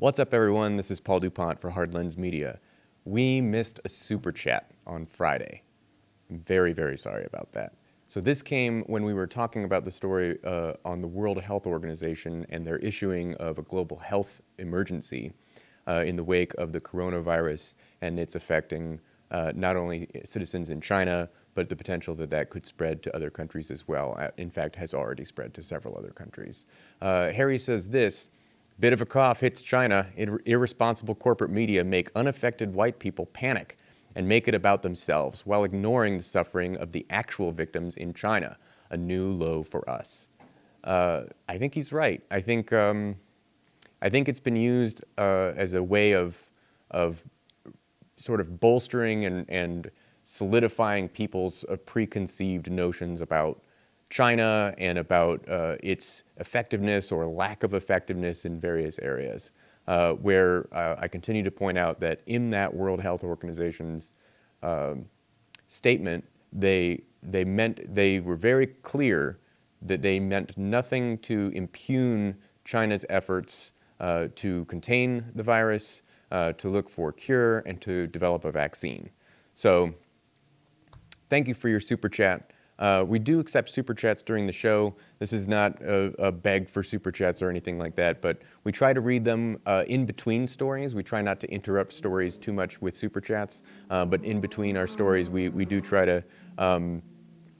What's up, everyone? This is Paul DuPont for Hard Lens Media. We missed a super chat on Friday. I'm very, very sorry about that. So this came when we were talking about the story uh, on the World Health Organization and their issuing of a global health emergency uh, in the wake of the coronavirus and it's affecting uh, not only citizens in China, but the potential that that could spread to other countries as well. Uh, in fact, has already spread to several other countries. Uh, Harry says this, bit of a cough hits China. Ir irresponsible corporate media make unaffected white people panic and make it about themselves while ignoring the suffering of the actual victims in China, a new low for us. Uh, I think he's right. I think, um, I think it's been used uh, as a way of, of sort of bolstering and, and solidifying people's uh, preconceived notions about China and about uh, its effectiveness or lack of effectiveness in various areas. Uh, where uh, I continue to point out that in that World Health Organization's um, statement, they, they meant, they were very clear that they meant nothing to impugn China's efforts uh, to contain the virus, uh, to look for a cure, and to develop a vaccine. So thank you for your super chat. Uh, we do accept super chats during the show. This is not a, a, beg for super chats or anything like that, but we try to read them uh, in between stories. We try not to interrupt stories too much with super chats, uh, but in between our stories, we, we do try to um,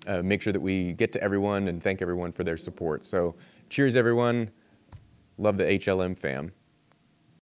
uh, make sure that we get to everyone and thank everyone for their support. So cheers, everyone. Love the HLM fam.